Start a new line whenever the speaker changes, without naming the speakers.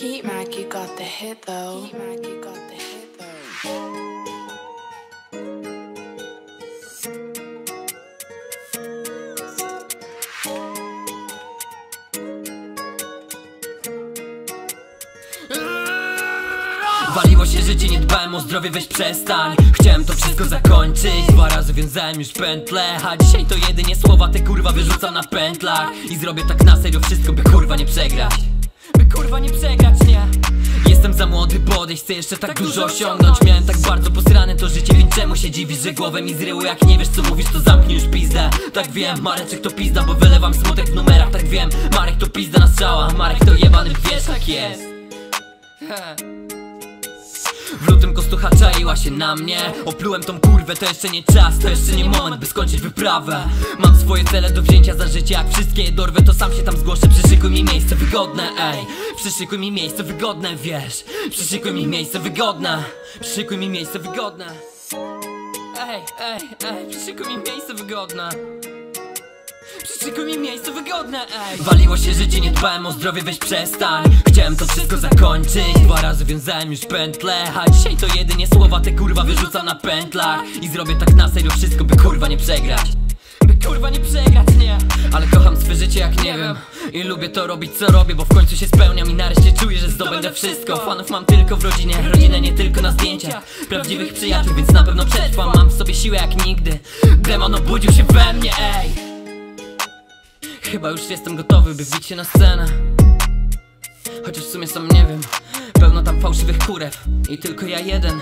Heat Mac, you got the hit though. Heat Mac, you got the hit though.
Waliło się życie, nie dbałem o zdrowie, weź przestań. Chciałem to wszystko zakończyć. Dwa razy wiązałem już pętle A dzisiaj to jedynie słowa te kurwa wyrzucam na pętlach. I zrobię tak na serio wszystko, by kurwa nie przegrać kurwa nie przegrać, nie? Jestem za młody, by odejść, chcę jeszcze tak, dużo osiągnąć. Miałem tak bardzo posrane to życie, więc czemu się dziwisz, że głowę mi zryło? Jak nie wiesz co mówisz, to zamknij już pizdę. Tak wiem, Mareczek to pizda, bo wylewam smutek w numerach. Tak wiem, Marek to pizda na strzała. Marek to jebany wiesz, tak jest. W lutym kostucha czaiła się na mnie. Oplułem tą kurwę, to jeszcze nie czas To jeszcze nie moment, by skończyć wyprawę. Mam swoje cele do wzięcia za życie. Jak wszystkie je dorwę, to sam się tam zgłoszę. Przyszykuj mi miejsce wygodne, ej Przyszykuj mi miejsce wygodne, wiesz. Przyszykuj mi miejsce wygodne. Przyszykuj mi miejsce wygodne. Ej, ej, ej Przyszykuj mi miejsce wygodne. Przyszykuj mi miejsce wygodne, ej. Waliło się życie, nie dbałem o zdrowie, weź przestań. Chciałem to wszystko zakończyć. Dwa razy wiązałem już pętle A dzisiaj to jedynie słowa te kurwa wyrzucam na pętlach. I zrobię tak na serio wszystko, by kurwa nie przegrać. By kurwa nie przegrać, Ale kocham swe życie jak nie wiem. I lubię to robić co robię, bo w końcu się spełniam I nareszcie czuję, że zdobędę wszystko. Fanów mam tylko w rodzinie, rodzinę nie tylko na zdjęciach. Prawdziwych przyjaciół, więc na pewno przetrwam. Mam w sobie siłę jak nigdy. Demon obudził się we mnie, ej. Chyba już jestem gotowy, by wbić się na scenę. Chociaż w sumie sam nie wiem. Pełno tam fałszywych kurew. I tylko ja jeden